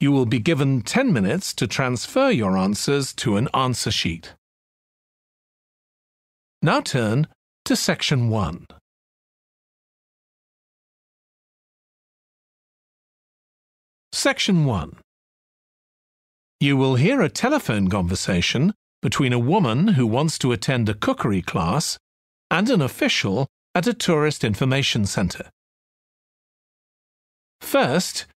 you will be given 10 minutes to transfer your answers to an answer sheet. Now turn to Section 1. Section 1 You will hear a telephone conversation between a woman who wants to attend a cookery class and an official at a tourist information centre. First,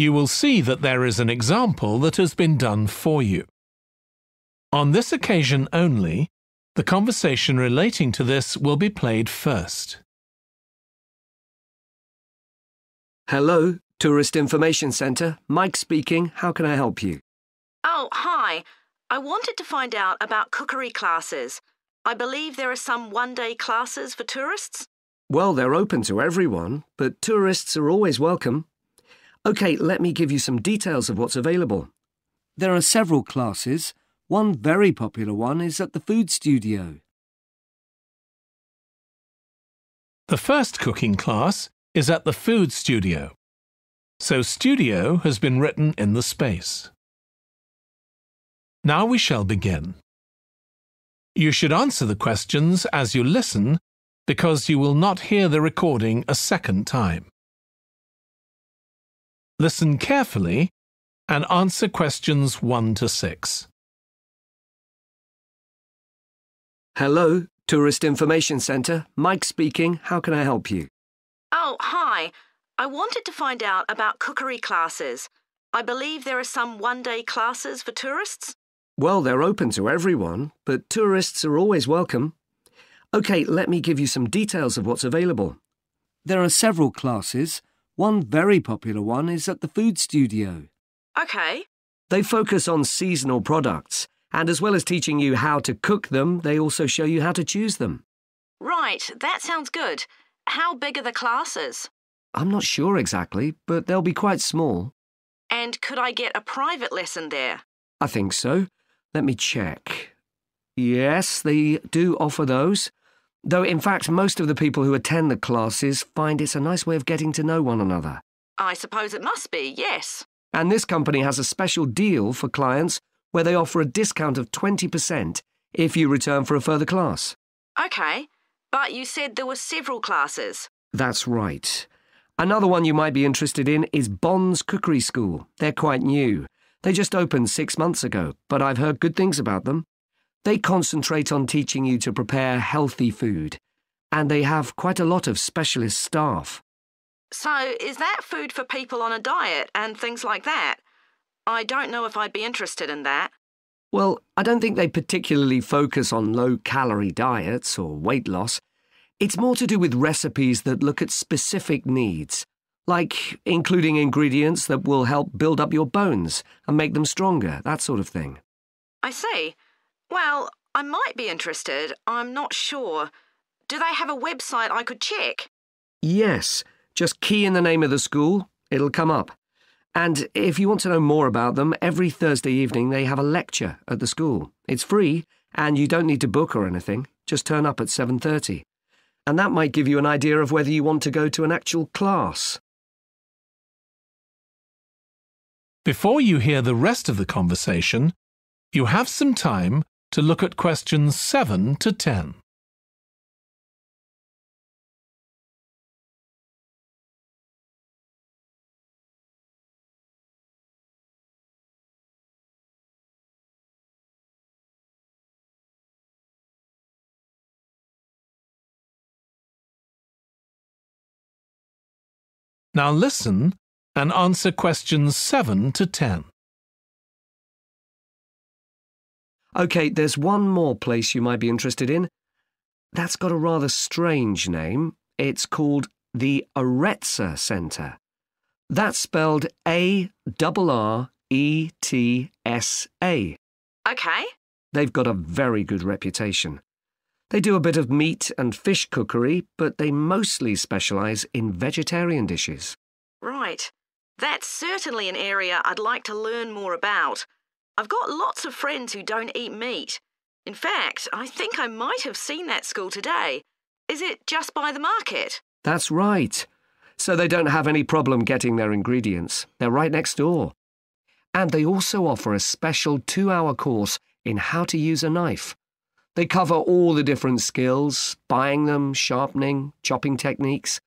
You will see that there is an example that has been done for you. On this occasion only, the conversation relating to this will be played first. Hello, Tourist Information Centre. Mike speaking. How can I help you? Oh, hi. I wanted to find out about cookery classes. I believe there are some one day classes for tourists. Well, they're open to everyone, but tourists are always welcome. OK, let me give you some details of what's available. There are several classes. One very popular one is at the Food Studio. The first cooking class is at the Food Studio. So studio has been written in the space. Now we shall begin. You should answer the questions as you listen because you will not hear the recording a second time. Listen carefully and answer questions 1 to 6. Hello, Tourist Information Centre. Mike speaking. How can I help you? Oh, hi. I wanted to find out about cookery classes. I believe there are some one day classes for tourists. Well, they're open to everyone, but tourists are always welcome. OK, let me give you some details of what's available. There are several classes. One very popular one is at the Food Studio. OK. They focus on seasonal products, and as well as teaching you how to cook them, they also show you how to choose them. Right, that sounds good. How big are the classes? I'm not sure exactly, but they'll be quite small. And could I get a private lesson there? I think so. Let me check. Yes, they do offer those. Though, in fact, most of the people who attend the classes find it's a nice way of getting to know one another. I suppose it must be, yes. And this company has a special deal for clients where they offer a discount of 20% if you return for a further class. OK, but you said there were several classes. That's right. Another one you might be interested in is Bond's Cookery School. They're quite new. They just opened six months ago, but I've heard good things about them. They concentrate on teaching you to prepare healthy food, and they have quite a lot of specialist staff. So, is that food for people on a diet and things like that? I don't know if I'd be interested in that. Well, I don't think they particularly focus on low calorie diets or weight loss. It's more to do with recipes that look at specific needs, like including ingredients that will help build up your bones and make them stronger, that sort of thing. I see. Well, I might be interested. I'm not sure. Do they have a website I could check? Yes. Just key in the name of the school, it'll come up. And if you want to know more about them, every Thursday evening they have a lecture at the school. It's free, and you don't need to book or anything. Just turn up at 7:30. And that might give you an idea of whether you want to go to an actual class. Before you hear the rest of the conversation, you have some time to look at questions 7 to 10. Now listen and answer questions 7 to 10. OK, there's one more place you might be interested in. That's got a rather strange name. It's called the Arretsa Centre. That's spelled A R R E T S A. OK. They've got a very good reputation. They do a bit of meat and fish cookery, but they mostly specialise in vegetarian dishes. Right. That's certainly an area I'd like to learn more about. I've got lots of friends who don't eat meat. In fact, I think I might have seen that school today. Is it just by the market? That's right. So they don't have any problem getting their ingredients. They're right next door. And they also offer a special two hour course in how to use a knife. They cover all the different skills buying them, sharpening, chopping techniques.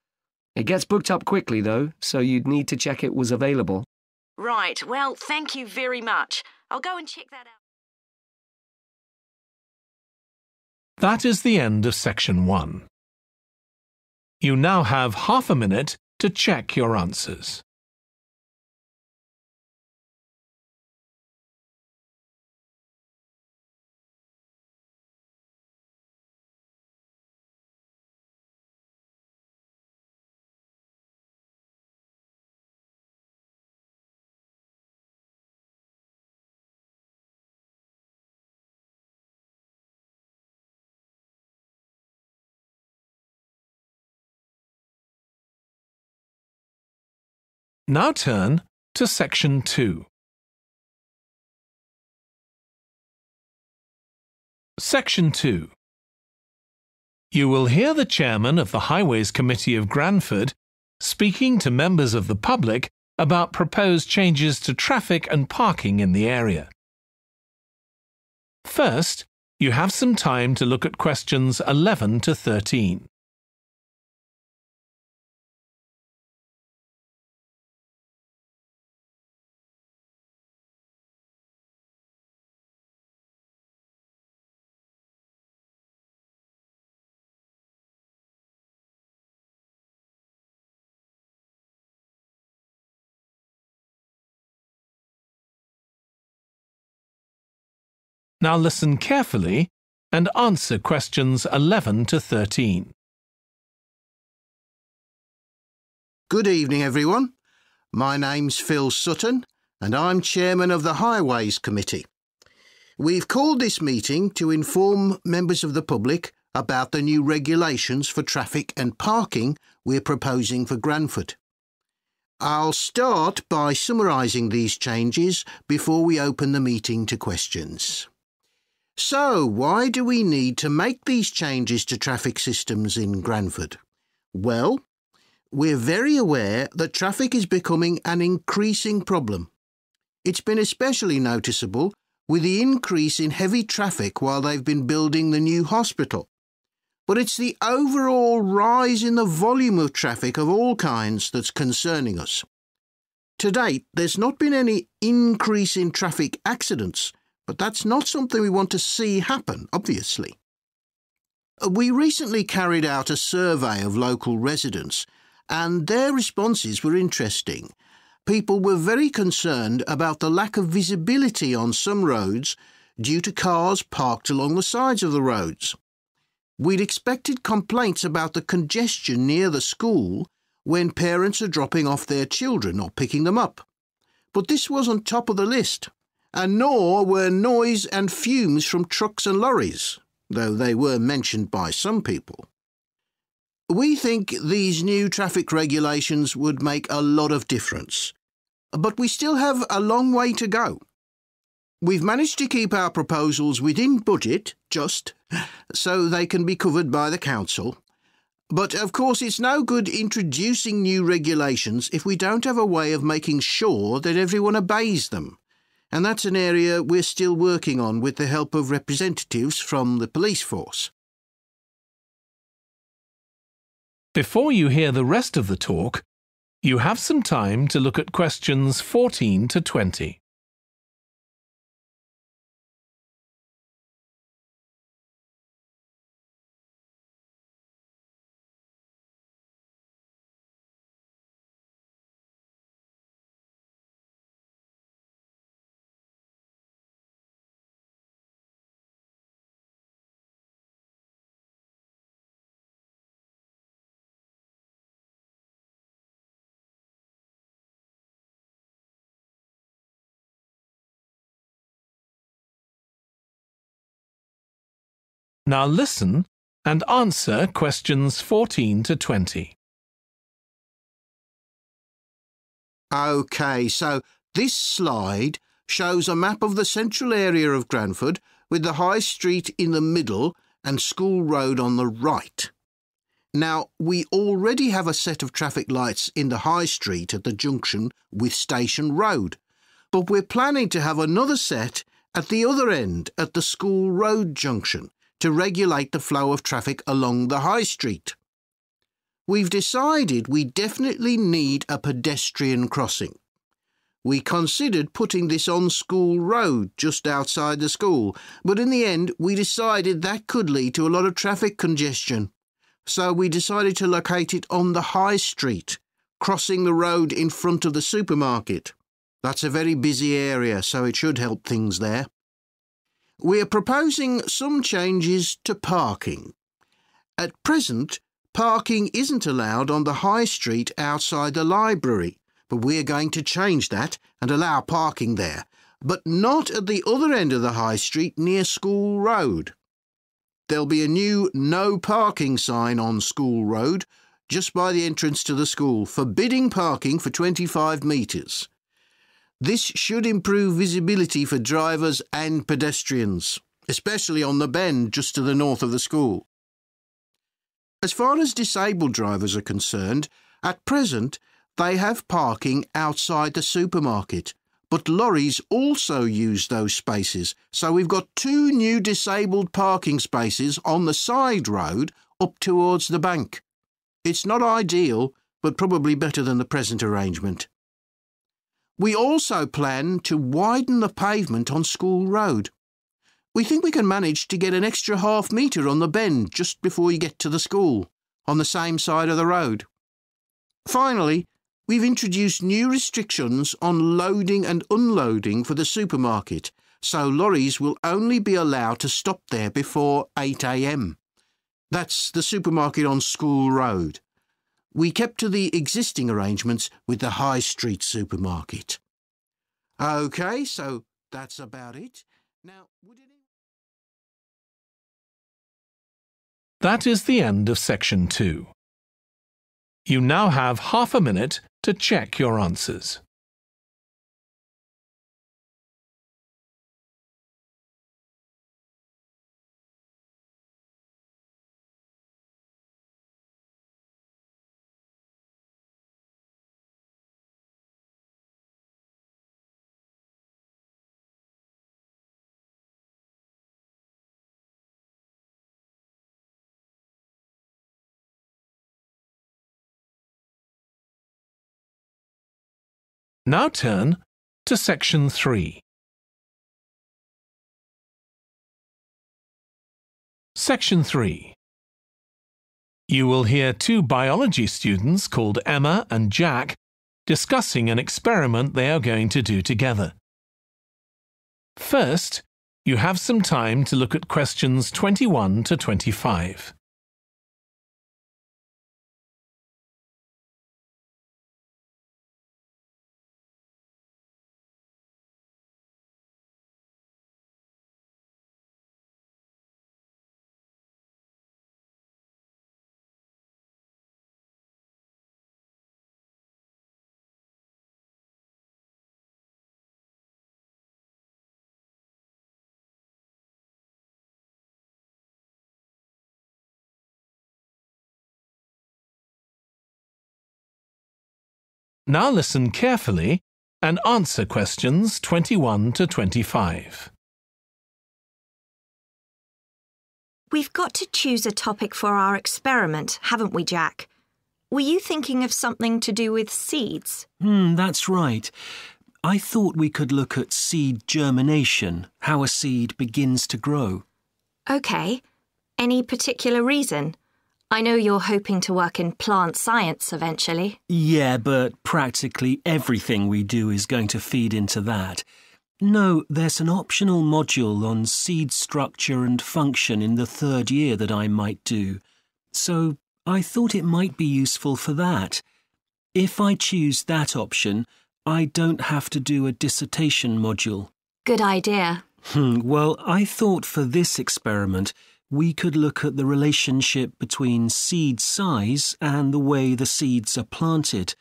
It gets booked up quickly, though, so you'd need to check it was available. Right. Well, thank you very much. I'll go and check that out. That is the end of section 1. You now have half a minute to check your answers. Now turn to section 2. Section 2. You will hear the chairman of the Highways Committee of Granford speaking to members of the public about proposed changes to traffic and parking in the area. First, you have some time to look at questions 11 to 13. Now listen carefully and answer questions 11 to 13. Good evening, everyone. My name's Phil Sutton, and I'm chairman of the Highways Committee. We've called this meeting to inform members of the public about the new regulations for traffic and parking we're proposing for Granford. I'll start by summarising these changes before we open the meeting to questions. So, why do we need to make these changes to traffic systems in Granford? Well, we're very aware that traffic is becoming an increasing problem. It's been especially noticeable with the increase in heavy traffic while they've been building the new hospital. But it's the overall rise in the volume of traffic of all kinds that's concerning us. To date, there's not been any increase in traffic accidents, but that's not something we want to see happen, obviously. Uh, we recently carried out a survey of local residents, and their responses were interesting. People were very concerned about the lack of visibility on some roads due to cars parked along the sides of the roads. We'd expected complaints about the congestion near the school when parents are dropping off their children or picking them up. But this was on top of the list and nor were noise and fumes from trucks and lorries, though they were mentioned by some people. We think these new traffic regulations would make a lot of difference, but we still have a long way to go. We've managed to keep our proposals within budget, just, so they can be covered by the Council. But of course, it's no good introducing new regulations if we don't have a way of making sure that everyone obeys them and that's an area we're still working on with the help of representatives from the police force. Before you hear the rest of the talk, you have some time to look at questions 14 to 20. Now listen and answer questions 14 to 20. OK, so this slide shows a map of the central area of Granford with the High Street in the middle and School Road on the right. Now, we already have a set of traffic lights in the High Street at the junction with Station Road, but we're planning to have another set at the other end at the School Road junction to regulate the flow of traffic along the High Street. We've decided we definitely need a pedestrian crossing. We considered putting this on School Road just outside the school, but in the end we decided that could lead to a lot of traffic congestion. So we decided to locate it on the High Street, crossing the road in front of the supermarket. That's a very busy area, so it should help things there. We're proposing some changes to parking. At present, parking isn't allowed on the High Street outside the library but we're going to change that and allow parking there, but not at the other end of the high street near School Road. There'll be a new no parking sign on School Road just by the entrance to the school, forbidding parking for 25 metres. This should improve visibility for drivers and pedestrians, especially on the bend just to the north of the school. As far as disabled drivers are concerned, at present they have parking outside the supermarket, but lorries also use those spaces, so we've got two new disabled parking spaces on the side road up towards the bank. It's not ideal, but probably better than the present arrangement. We also plan to widen the pavement on School Road. We think we can manage to get an extra half metre on the bend just before you get to the school, on the same side of the road. Finally, We've introduced new restrictions on loading and unloading for the supermarket, so lorries will only be allowed to stop there before 8am. That's the supermarket on School Road. We kept to the existing arrangements with the High Street supermarket. OK, so that's about it. Now, would. That is the end of section two. You now have half a minute to check your answers. Now turn to section 3. Section 3. You will hear two biology students called Emma and Jack discussing an experiment they are going to do together. First, you have some time to look at questions 21 to 25. Now listen carefully and answer questions 21 to 25. We've got to choose a topic for our experiment, haven't we, Jack? Were you thinking of something to do with seeds? Hmm, that's right. I thought we could look at seed germination, how a seed begins to grow. OK. Any particular reason? I know you're hoping to work in plant science eventually. Yeah, but practically everything we do is going to feed into that. No, there's an optional module on seed structure and function in the third year that I might do. So I thought it might be useful for that. If I choose that option, I don't have to do a dissertation module. Good idea. Hmm, well, I thought for this experiment we could look at the relationship between seed size and the way the seeds are planted.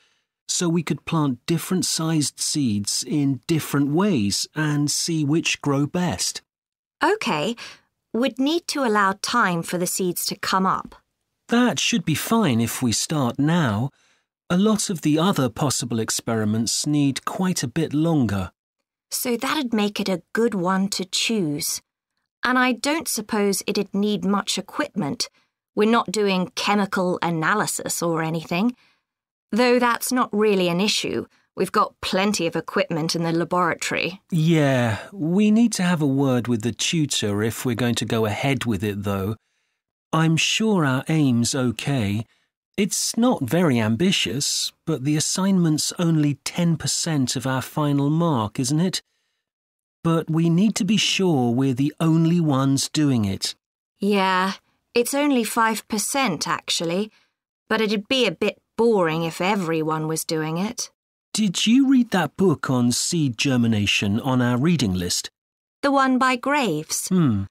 So we could plant different sized seeds in different ways and see which grow best. OK, we'd need to allow time for the seeds to come up. That should be fine if we start now. A lot of the other possible experiments need quite a bit longer. So that'd make it a good one to choose. And I don't suppose it'd need much equipment. We're not doing chemical analysis or anything. Though that's not really an issue. We've got plenty of equipment in the laboratory. Yeah, we need to have a word with the tutor if we're going to go ahead with it, though. I'm sure our aim's okay. It's not very ambitious, but the assignment's only 10% of our final mark, isn't it? But we need to be sure we're the only ones doing it. Yeah, it's only 5% actually, but it'd be a bit boring if everyone was doing it. Did you read that book on seed germination on our reading list? The one by Graves? Hmm.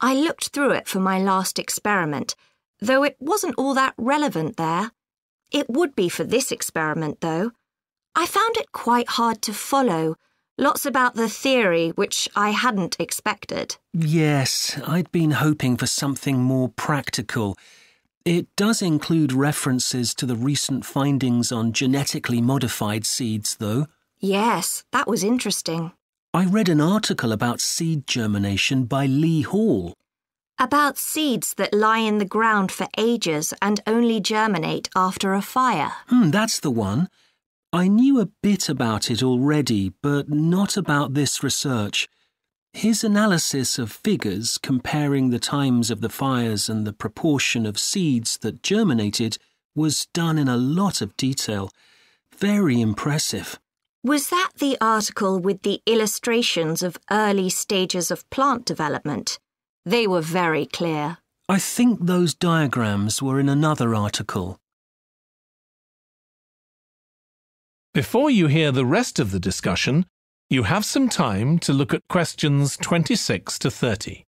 I looked through it for my last experiment though it wasn't all that relevant there. It would be for this experiment, though. I found it quite hard to follow. Lots about the theory, which I hadn't expected. Yes, I'd been hoping for something more practical. It does include references to the recent findings on genetically modified seeds, though. Yes, that was interesting. I read an article about seed germination by Lee Hall. About seeds that lie in the ground for ages and only germinate after a fire. Hmm, that's the one. I knew a bit about it already, but not about this research. His analysis of figures comparing the times of the fires and the proportion of seeds that germinated was done in a lot of detail. Very impressive. Was that the article with the illustrations of early stages of plant development? They were very clear. I think those diagrams were in another article. Before you hear the rest of the discussion, you have some time to look at questions 26 to 30.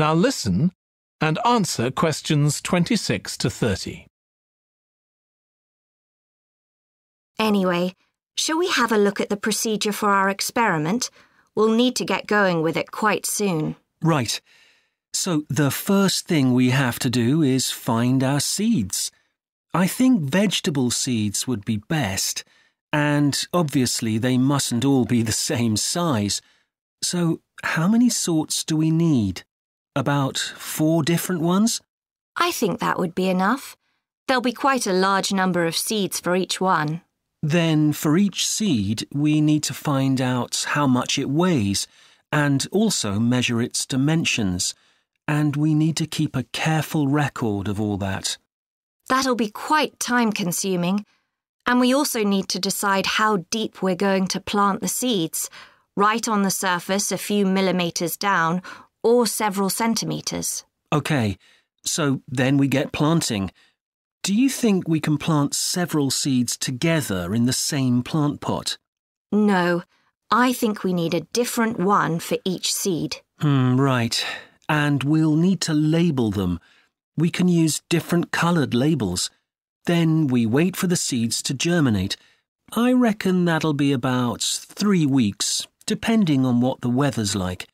Now listen and answer questions 26 to 30. Anyway, shall we have a look at the procedure for our experiment? We'll need to get going with it quite soon. Right. So the first thing we have to do is find our seeds. I think vegetable seeds would be best, and obviously they mustn't all be the same size. So how many sorts do we need? About four different ones? I think that would be enough. There'll be quite a large number of seeds for each one. Then, for each seed, we need to find out how much it weighs and also measure its dimensions. And we need to keep a careful record of all that. That'll be quite time consuming. And we also need to decide how deep we're going to plant the seeds right on the surface, a few millimetres down, or several centimetres. OK, so then we get planting. Do you think we can plant several seeds together in the same plant pot? No, I think we need a different one for each seed. Hmm, right. And we'll need to label them. We can use different coloured labels. Then we wait for the seeds to germinate. I reckon that'll be about three weeks, depending on what the weather's like.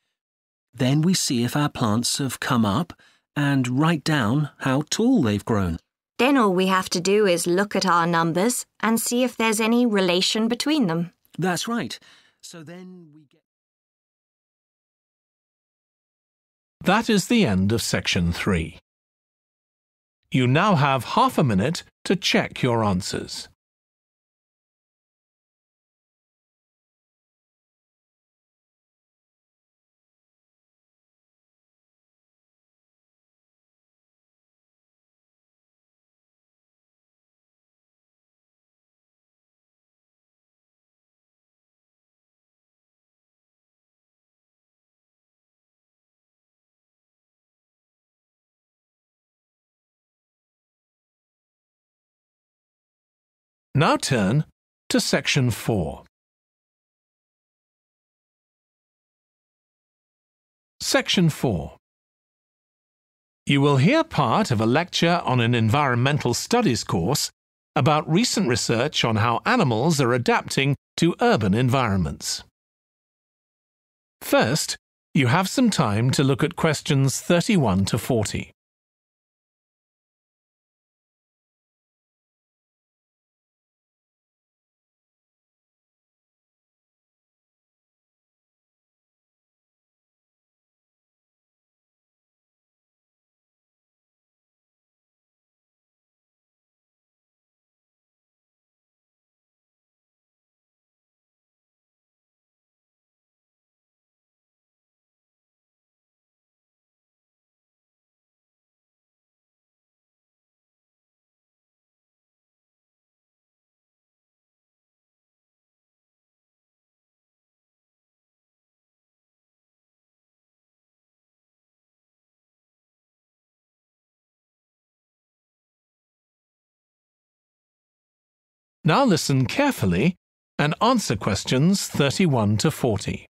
Then we see if our plants have come up and write down how tall they've grown. Then all we have to do is look at our numbers and see if there's any relation between them. That's right. So then we get. That is the end of section 3. You now have half a minute to check your answers. Now turn to section 4. Section 4. You will hear part of a lecture on an environmental studies course about recent research on how animals are adapting to urban environments. First, you have some time to look at questions 31 to 40. Now listen carefully and answer questions 31 to 40.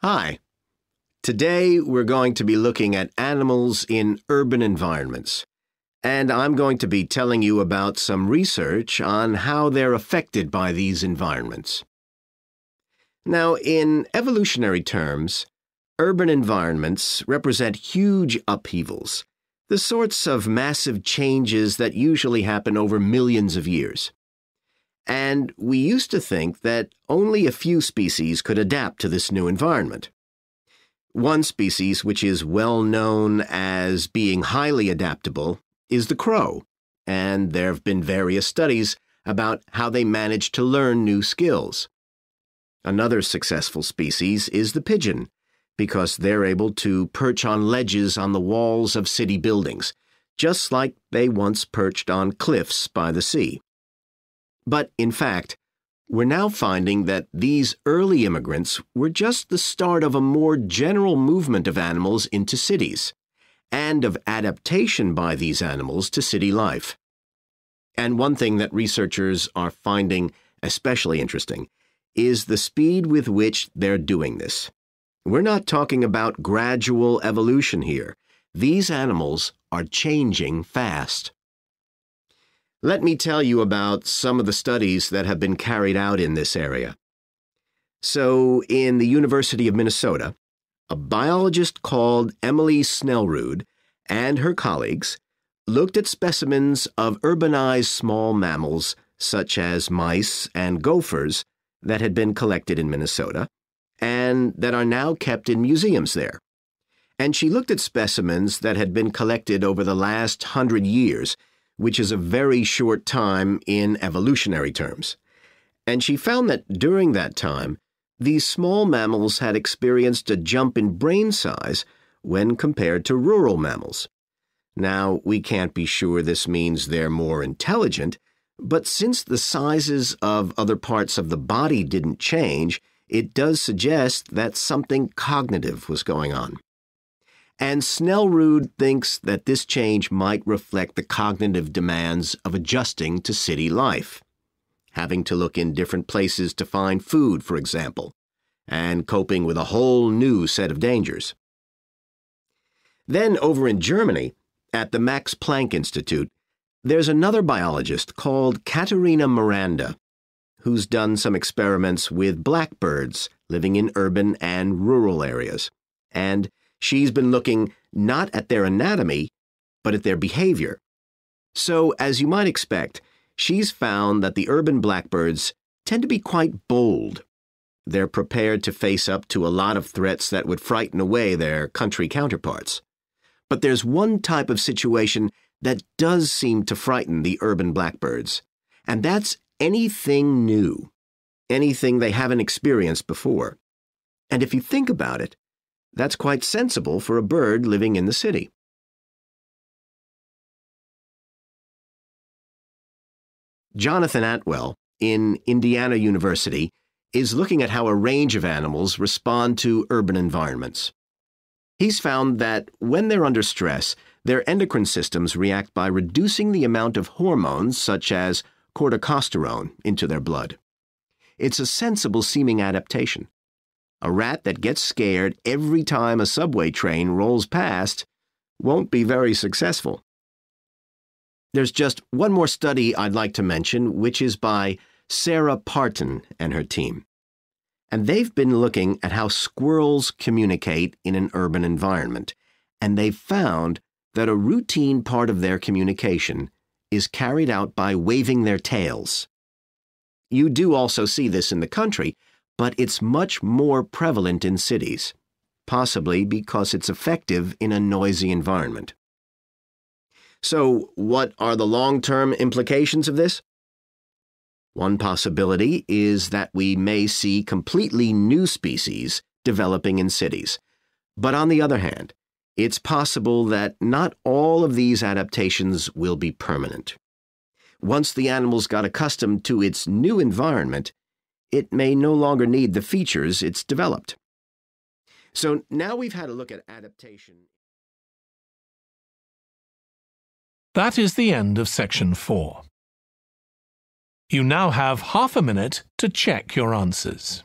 Hi. Today we're going to be looking at animals in urban environments. And I'm going to be telling you about some research on how they're affected by these environments. Now, in evolutionary terms, urban environments represent huge upheavals the sorts of massive changes that usually happen over millions of years. And we used to think that only a few species could adapt to this new environment. One species which is well known as being highly adaptable is the crow, and there have been various studies about how they manage to learn new skills. Another successful species is the pigeon, because they're able to perch on ledges on the walls of city buildings, just like they once perched on cliffs by the sea. But in fact, we're now finding that these early immigrants were just the start of a more general movement of animals into cities, and of adaptation by these animals to city life. And one thing that researchers are finding especially interesting is the speed with which they're doing this. We're not talking about gradual evolution here. These animals are changing fast. Let me tell you about some of the studies that have been carried out in this area. So, in the University of Minnesota, a biologist called Emilie Snell-Rood and her colleagues looked at specimens of urbanized small mammals such as mice and gophers that had been collected in Minnesota and that are now kept in museums there. And she looked at specimens that had been collected over the last hundred years, which is a very short time in evolutionary terms. And she found that during that time, these small mammals had experienced a jump in brain size when compared to rural mammals. Now, we can't be sure this means they're more intelligent, but since the sizes of other parts of the body didn't change, it does suggest that something cognitive was going on. And Snell-Rood thinks that this change might reflect the cognitive demands of adjusting to city life, having to look in different places to find food, for example, and coping with a whole new set of dangers. Then, over in Germany, at the Max Planck Institute, there's another biologist called Catarina Miranda who's done some experiments with blackbirds living in urban and rural areas. And she's been looking not at their anatomy, but at their behavior. So, as you might expect, she's found that the urban blackbirds tend to be quite bold. They're prepared to face up to a lot of threats that would frighten away their country counterparts. But there's one type of situation that does seem to frighten the urban blackbirds, and that's anything new, anything they haven't experienced before. And if you think about it, that's quite sensible for a bird living in the city. Jonathan Atwell, in Indiana University, is looking at how a range of animals respond to urban environments. He's found that when they're under stress, Their endocrine systems react by reducing the amount of hormones such as corticosterone into their blood. It's a sensible seeming adaptation. A rat that gets scared every time a subway train rolls past won't be very successful. There's just one more study I'd like to mention, which is by Sarah Partan and her team. And they've been looking at how squirrels communicate in an urban environment, and they've found that a routine part of their communication is carried out by waving their tails. You do also see this in the country, but it's much more prevalent in cities, possibly because it's effective in a noisy environment. So, what are the long term implications of this? One possibility is that we may see completely new species developing in cities. But on the other hand, it's possible that not all of these adaptations will be permanent. Once the animals got accustomed to its new environment, it may no longer need the features it's developed. So now we've had a look at adaptation. That is the end of section 4. You now have half a minute to check your answers.